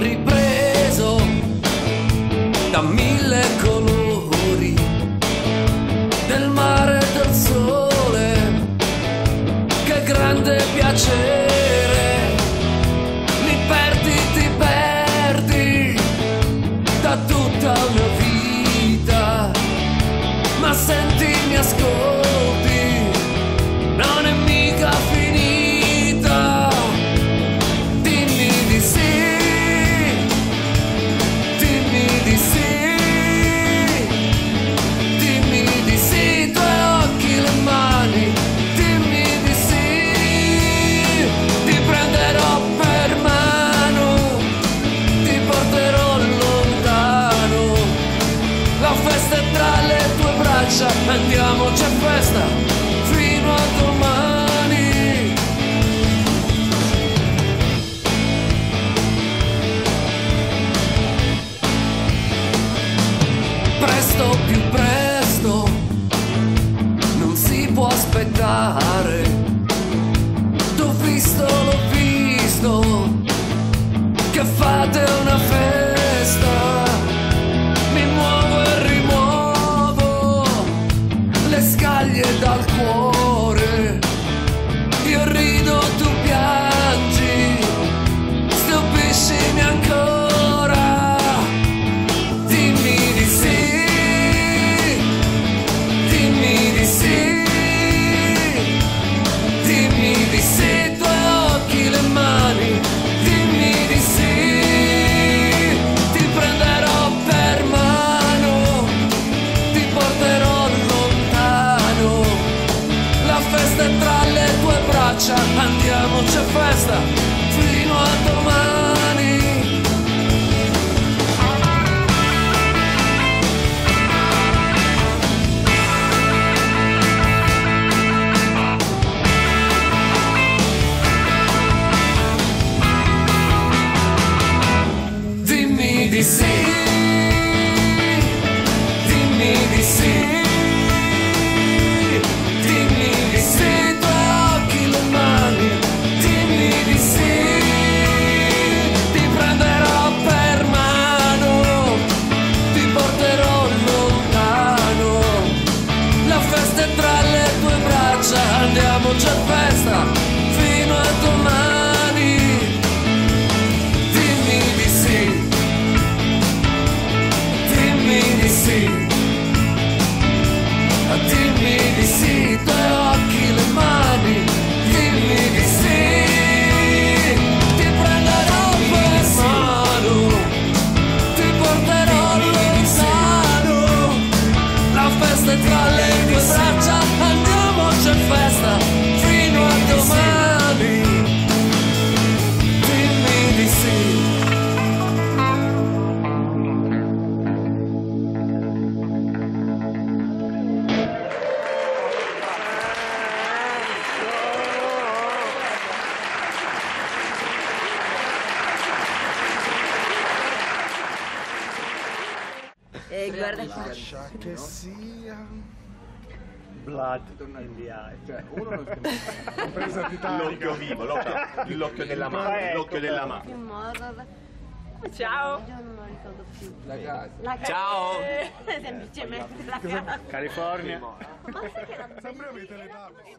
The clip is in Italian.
ripreso da mille cose. più presto, non si può aspettare. T'ho visto, l'ho visto, che fate una festa. A festa fino a domani. Dimmi di sì, E guarda Lascia che sia. Blood in the eye. Cioè, uno non compresa Titanic. L'occhio vivo, l'occhio, l'occhio della mano, l'occhio della mano. Ciao. Io non lo ricordo più. La casa. La casa. Ciao. Semplicemente la casa. California. Ma sai che era Sempre avete le tavole.